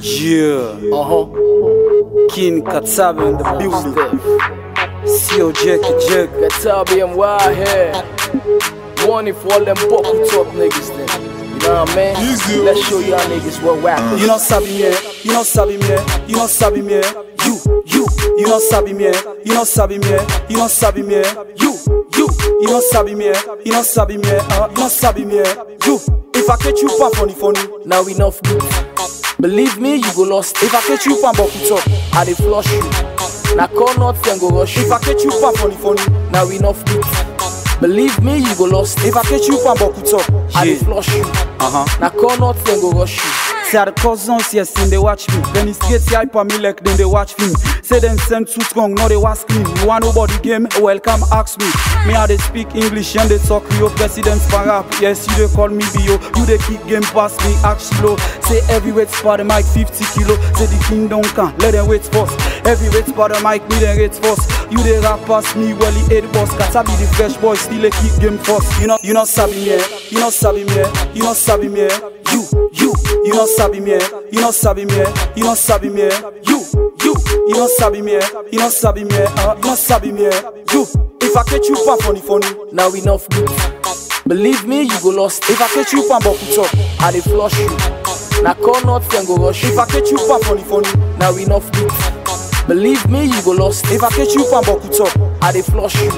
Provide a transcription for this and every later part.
Yeah, Uh huh. King Katabee in the building. CEO Jackie Jack. Katabee and Wild here. Warning for all them buckle top niggas then. You know what I mean? Easy. Let's show y'all niggas what rappers. You know sabi me, you know sabi me, you know sabi me, you, you, you know sabi me, you know sabi me, you know sabi me, you, you, you know sabi me, you know sabi me, uh, you know sabi me, you. If I catch you pa funny funny, Now enough beef. Believe me, you go lost. if I catch you pa buckle top, I dey flush you. Now call not then go rush if you. I catch you pa funny funny, Now enough beef. Believe me, you go lost. if I catch you pa buckle top, I dey flush you. uh huh. Now call not then go rush you. Say the cousins, yes, then they watch me. Then it's get hype on me like then they watch me. Say them send too strong, now they was clean. You want nobody game? Welcome, ask me. Me how they speak English and they talk Krio president for rap. Yes, you they call me Bio. You they keep game past me, act low. Say heavyweight spot the mic 50 kilo. Say the king don't can let them wait first. Heavyweight spot the mic, me then rate first. You they rap pass me, well he eight boss. Be the fresh boy, still they keep game first. You know, you know sabi me, you know sabi me, you know sabi me. You, you, you know sabi me, you know sabi me, you know sabi me. You, you, you know sabi me, you know sabi me, uh, you know sabi me. You, if I catch you pa funny funny, Now enough beef. Believe me, you go lost. if I catch you pa buckle top, I dey flush you. Now call not then go rush if I catch you pa funny funny, Now enough beef. Believe me, you go lost. if I catch you buckle top, I dey flush you.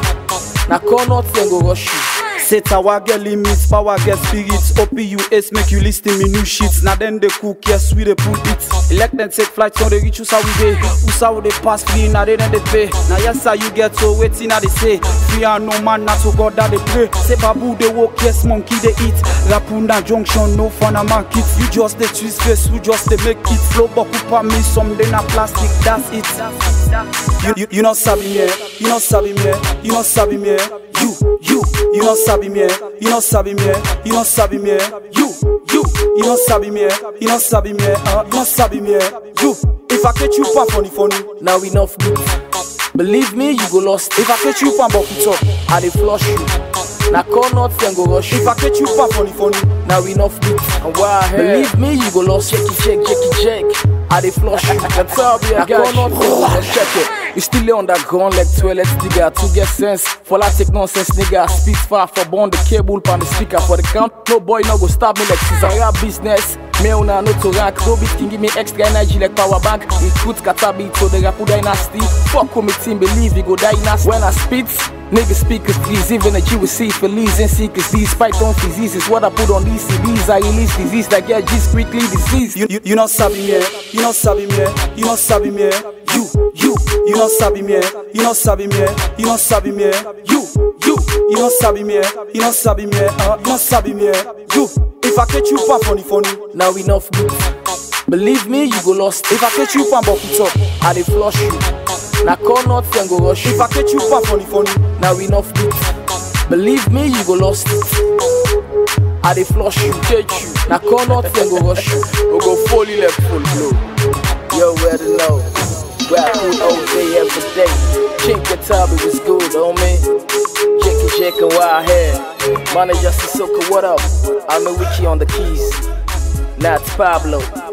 Now call not then go rush you. Say tower get limits, power get spirits. OPUS make you listen me new shits. Now then they cook, yes, we they put it. Elect and take flights, so they reach us how we day. Who's how they pass free, now they then they pay. Now yes, how you get so waiting, now they say. Free and no man, not to God that they pray. Say babu they walk, yes, monkey they eat. Rapunda junction, no fun a market. You just they twist face, you just they make it flow. But up me, some they not plastic, that's it. You, you, you not sabi me, you not sabi me, you not sabi me. You, you, you not sabi me, you not sabi me, you not sabi me. You, you, you not sabi me, you not sabi me, uh, you not sabi me. You, if I catch you pa funny funny, Now enough beef. Believe me, you go lost. if I catch you pa buckle top, I dey flush you. Now call not then go rush if. I catch you pa funny funny, Now enough beef. And why Believe me, you go lost. Checky check, checky check. I dey flush you. That's how be a call not then go rush check it. Still lay on that ground like toilet digger to get sense. For that take nonsense nigga, speak far for burn the cable pan the speaker for the count. No boy no go stop me like Caesarea business. Me una no to rank, no beat can give me extra energy like power bank. Recruit kata beat so the rapu dynasty. Fuck with me team, believe you go dynasty. When I spit, niggas speak as please. Even the will see leads and seekers. These python diseases, what I put on these CDs. I release disease that get G's quickly disease. you, you, you not sabi me, you not sabi me, you not sabi me. You, you, you not sabi me, you not sabi me, you not sabi me. You, you, you not sabi me, you not sabi me, uh, you not sabi me. You, if I catch you pa funny funny, Now enough beef. Believe me, you go lost. if I catch you pa buckle top, I dey flush you. Now call not then go rush you. if I catch you pa funny funny, Now enough beef. Believe me, you go lost. I dey flush you, catch you. Now call not then go rush you. We go fully left full blow. Yo, where the know? Rap all day, every day. King Katabee was good, homie. Jackie Jack and wild hair. Manager Sissoko, what up? I'm Richie on the keys. Not Pablo.